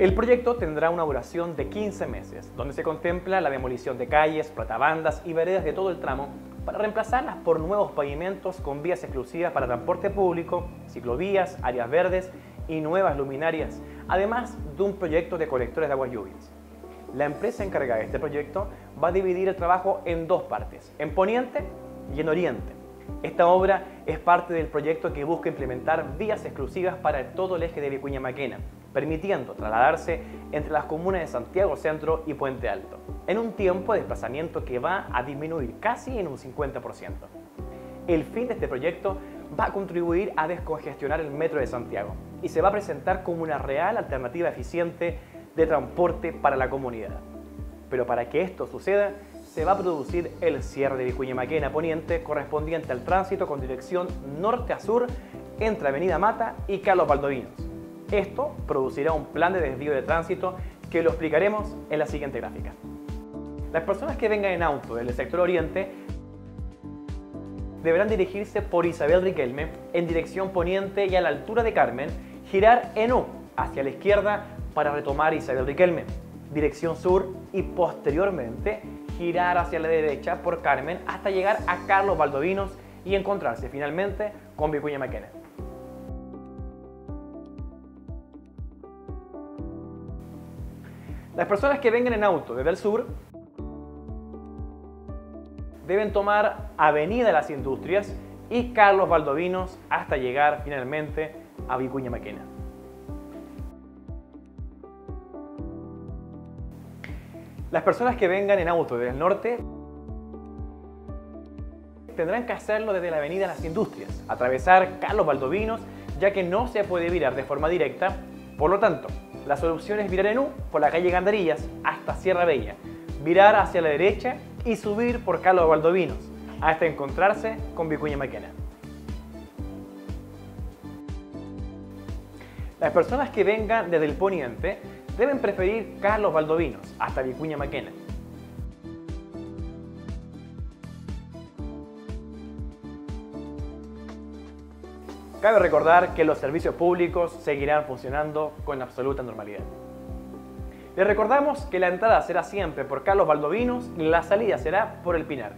El proyecto tendrá una duración de 15 meses, donde se contempla la demolición de calles, platabandas y veredas de todo el tramo para reemplazarlas por nuevos pavimentos con vías exclusivas para transporte público, ciclovías, áreas verdes y nuevas luminarias, además de un proyecto de colectores de aguas lluvias. La empresa encargada de este proyecto va a dividir el trabajo en dos partes, en Poniente y en Oriente. Esta obra es parte del proyecto que busca implementar vías exclusivas para todo el eje de Vicuña Maquena, permitiendo trasladarse entre las comunas de Santiago Centro y Puente Alto, en un tiempo de desplazamiento que va a disminuir casi en un 50%. El fin de este proyecto va a contribuir a descongestionar el metro de Santiago y se va a presentar como una real alternativa eficiente de transporte para la comunidad. Pero para que esto suceda, se va a producir el cierre de Vicuña Maquena Poniente correspondiente al tránsito con dirección norte a sur entre Avenida Mata y Carlos Valdovinos esto producirá un plan de desvío de tránsito que lo explicaremos en la siguiente gráfica. Las personas que vengan en auto del sector oriente deberán dirigirse por Isabel Riquelme en dirección poniente y a la altura de Carmen, girar en U hacia la izquierda para retomar Isabel Riquelme, dirección sur y posteriormente girar hacia la derecha por Carmen hasta llegar a Carlos Valdovinos y encontrarse finalmente con Vicuña Maquena. Las personas que vengan en auto desde el sur deben tomar Avenida Las Industrias y Carlos Valdovinos hasta llegar finalmente a Vicuña Maquena. Las personas que vengan en auto desde el norte tendrán que hacerlo desde la Avenida Las Industrias, atravesar Carlos Valdovinos, ya que no se puede virar de forma directa, por lo tanto, la solución es virar en U por la calle Gandarillas hasta Sierra Bella, virar hacia la derecha y subir por Carlos Valdovinos hasta encontrarse con Vicuña Maquena. Las personas que vengan desde el poniente deben preferir Carlos Valdovinos hasta Vicuña Maquena. Cabe recordar que los servicios públicos seguirán funcionando con absoluta normalidad. Les recordamos que la entrada será siempre por Carlos Valdovinos y la salida será por El Pinar.